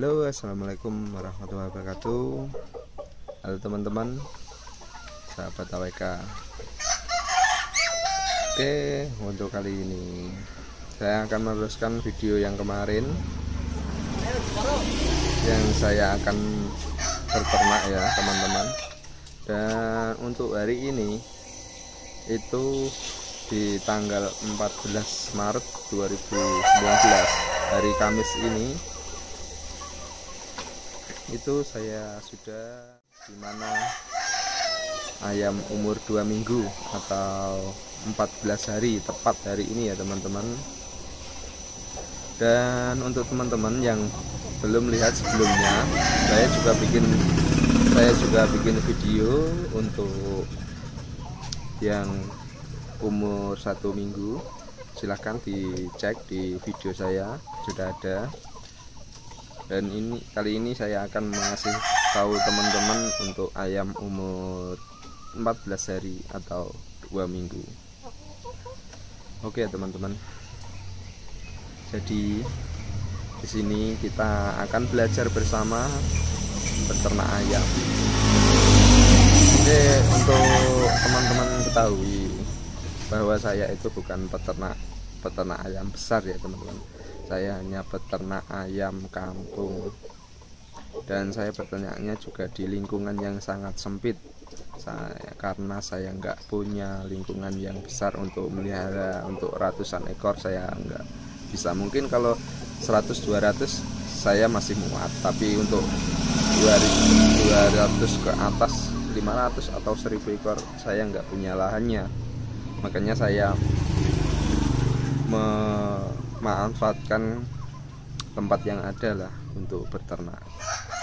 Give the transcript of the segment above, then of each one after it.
Halo assalamualaikum warahmatullahi wabarakatuh. Halo teman-teman. Sahabat AWK Oke untuk kali ini Saya akan meneruskan video yang kemarin Yang saya akan berternak ya teman-teman. Dan untuk hari ini Itu di tanggal 14 Maret 2019 hari Kamis ini itu saya sudah di mana ayam umur dua minggu atau 14 hari tepat hari ini ya teman-teman. Dan untuk teman-teman yang belum lihat sebelumnya saya juga bikin saya juga bikin video untuk yang umur satu minggu. Silahkan dicek di video saya sudah ada dan ini kali ini saya akan mengasih tahu teman-teman untuk ayam umur 14 hari atau dua minggu. Oke teman-teman. Jadi di sini kita akan belajar bersama beternak ayam. Oke untuk teman-teman ketahui bahwa saya itu bukan peternak peternak ayam besar ya teman-teman saya hanya peternak ayam kampung. Dan saya berternaknya juga di lingkungan yang sangat sempit. Saya karena saya nggak punya lingkungan yang besar untuk melihara untuk ratusan ekor saya nggak bisa. Mungkin kalau 100 200 saya masih muat. Tapi untuk 200 ke atas 500 atau 1000 ekor saya nggak punya lahannya. Makanya saya memanfaatkan tempat yang ada lah untuk berternak.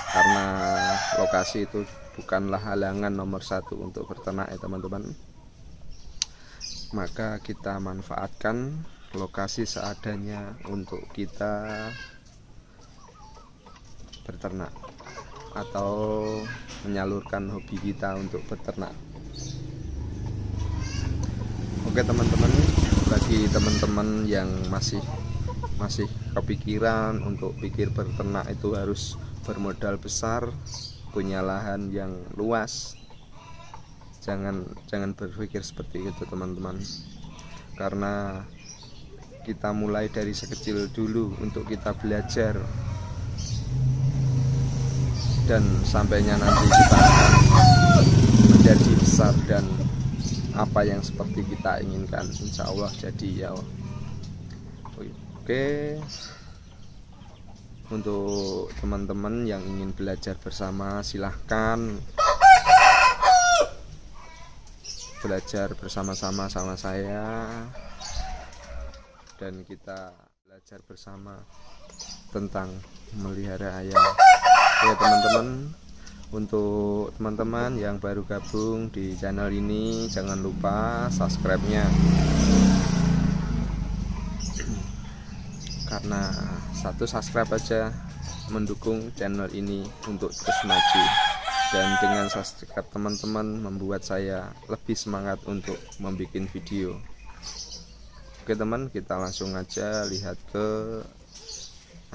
Karena lokasi itu bukanlah halangan nomor satu untuk berternak ya teman-teman. Maka kita manfaatkan lokasi seadanya untuk kita berternak atau menyalurkan hobi kita untuk berternak. Oke teman-teman bagi teman-teman yang masih masih kepikiran untuk pikir berternak itu harus bermodal besar punya lahan yang luas. Jangan jangan berpikir seperti itu teman-teman. Karena kita mulai dari sekecil dulu untuk kita belajar. Dan sampainya nanti kita akan menjadi besar dan apa yang seperti kita inginkan insya Allah jadi ya oke. Untuk teman-teman yang ingin belajar bersama silahkan. Belajar bersama-sama sama saya. Dan kita belajar bersama tentang melihara ayam. Oke teman-teman. Untuk teman-teman yang baru gabung di channel ini jangan lupa subscribe nya karena satu subscribe aja mendukung channel ini untuk terus maju. Dan dengan subscribe teman-teman membuat saya lebih semangat untuk membuat video. Oke teman kita langsung aja lihat ke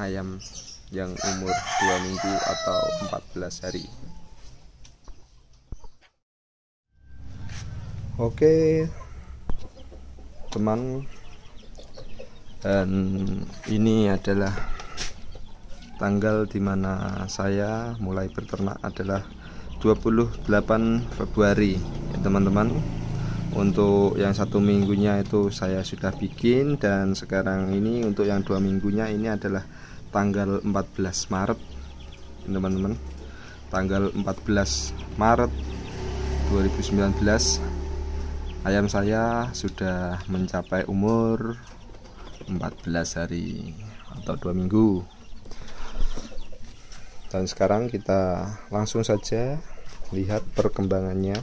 ayam yang umur 2 minggu atau 14 hari. Oke teman dan ini adalah tanggal di mana saya mulai berternak adalah 28 Februari. Ya teman-teman untuk yang satu minggunya itu saya sudah bikin dan sekarang ini untuk yang dua minggunya ini adalah tanggal 14 Maret. Teman-teman tanggal 14 Maret 2019 ayam saya sudah mencapai umur 14 hari atau dua minggu. Dan sekarang kita langsung saja lihat perkembangannya.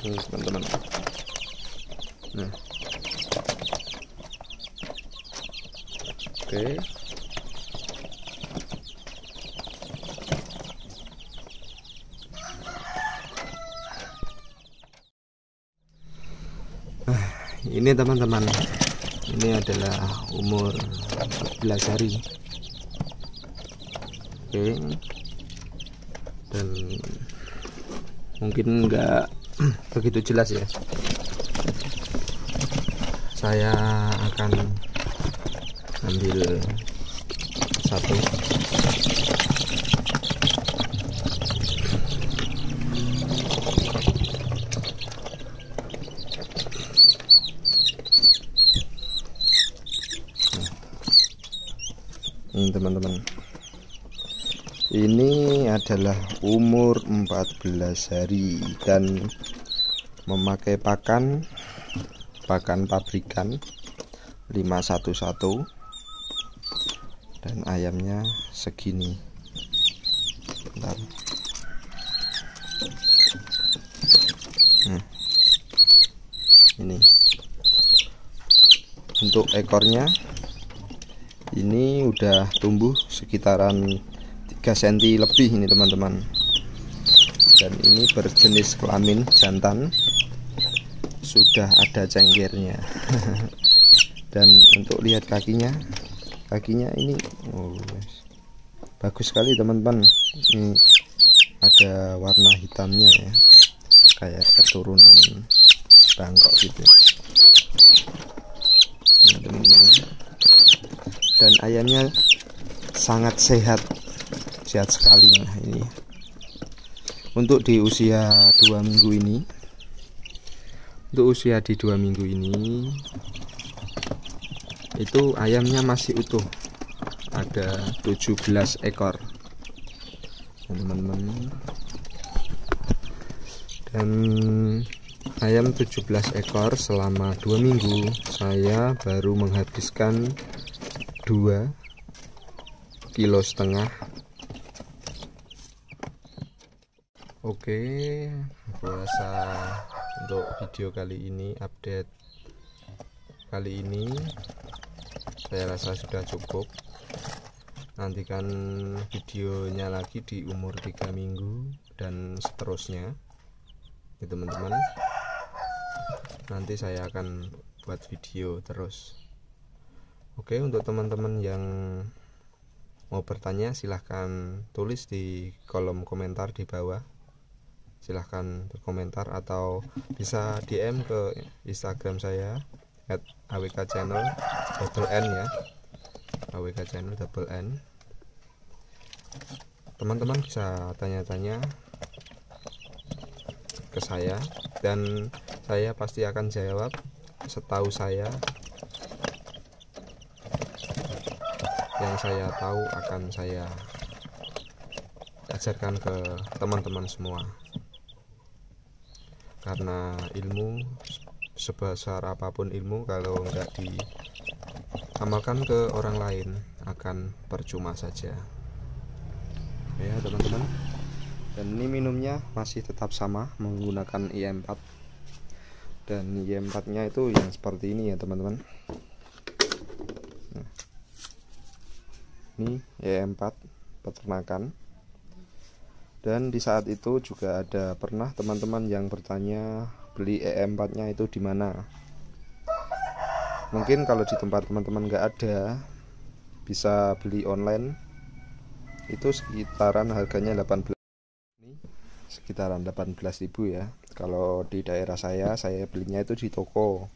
Ini teman-teman. Nah. Oke. nah, ini teman-teman ini adalah umur 11 hari. Oke. Dan mungkin enggak begitu jelas ya. Saya akan ambil satu teman-teman. Ini adalah umur 14 hari dan memakai pakan pakan pabrikan 511 dan ayamnya segini. Bentar. Nah, ini. Untuk ekornya ini udah tumbuh sekitaran 3 cm lebih ini teman-teman. Dan ini berjenis kelamin jantan. Sudah ada cengkirnya. Dan untuk lihat kakinya kakinya ini oh, bagus sekali teman-teman. Ini ada warna hitamnya ya. Kayak keturunan Bangkok gitu nah, teman-teman dan ayamnya sangat sehat sehat sekali nah ini. Untuk di usia dua minggu ini untuk usia di dua minggu ini itu ayamnya masih utuh. Ada 17 ekor. Teman-teman. Dan ayam 17 ekor selama dua minggu saya baru menghabiskan dua kilo setengah. Oke aku rasa untuk video kali ini update kali ini saya rasa sudah cukup. Nantikan videonya lagi di umur 3 minggu dan seterusnya. Ya teman-teman nanti saya akan buat video terus Oke untuk teman-teman yang mau bertanya silahkan tulis di kolom komentar di bawah. Silahkan berkomentar atau bisa DM ke Instagram saya at awk channel double n ya. Awk channel double n. Teman-teman bisa tanya-tanya ke saya dan saya pasti akan jawab setahu saya yang saya tahu akan saya ajarkan ke teman-teman semua. Karena ilmu sebesar apa pun ilmu kalau nggak diamalkan ke orang lain akan percuma saja. Ya teman-teman. Dan ini minumnya masih tetap sama menggunakan IM4 dan IM4 nya itu yang seperti ini ya teman-teman ini E4 peternakan. Dan di saat itu juga ada pernah teman-teman yang bertanya beli EM4 nya itu di mana? Mungkin kalau di tempat teman-teman nggak ada bisa beli online. Itu sekitaran harganya 18 ini sekitaran 18.000 ya. Kalau di daerah saya saya belinya itu di toko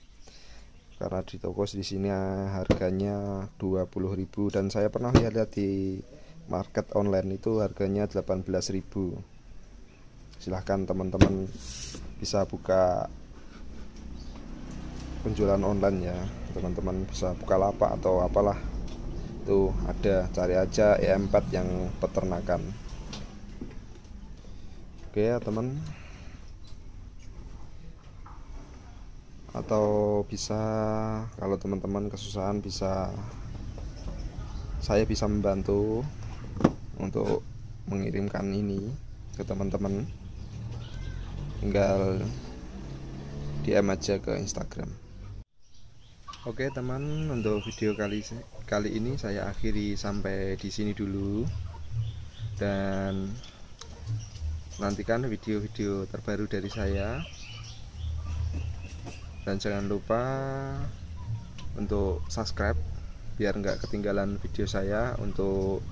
karena di toko di sini harganya 20.000 dan saya pernah lihat-lihat di market online itu harganya 18.000 silahkan teman-teman bisa buka penjualan online ya. Teman-teman bisa buka lapak atau apalah. Itu ada cari aja E4 yang peternakan. Oke ya teman atau bisa kalau teman-teman kesusahan bisa saya bisa membantu untuk mengirimkan ini ke teman-teman. Tinggal DM aja ke Instagram. Oke teman untuk video kali kali ini saya akhiri sampai di sini dulu. Dan nantikan video-video terbaru dari saya dan jangan lupa untuk subscribe biar nggak ketinggalan video saya untuk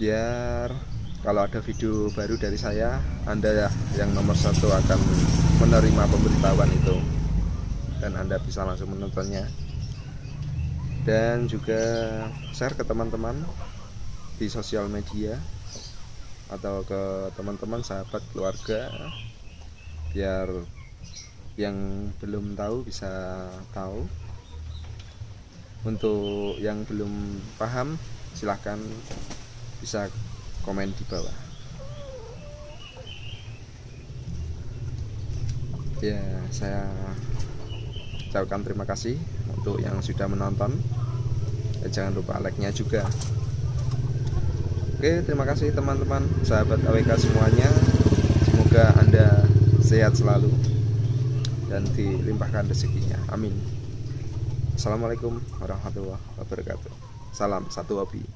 biar kalau ada video baru dari saya Anda yang nomor satu akan menerima pemberitahuan itu. Dan Anda bisa langsung menontonnya. Dan juga share ke teman-teman di sosial media atau ke teman-teman sahabat keluarga biar yang belum tahu bisa tahu. Untuk yang belum paham silahkan bisa komen di bawah. Ya saya ucapkan terima kasih untuk yang sudah menonton. Dan jangan lupa like nya juga. Oke terima kasih teman-teman sahabat AWK semuanya. Semoga anda sehat selalu dan dilimpahkan rezekinya amin Assalamualaikum warahmatullahi wabarakatuh. Salam satu hobi.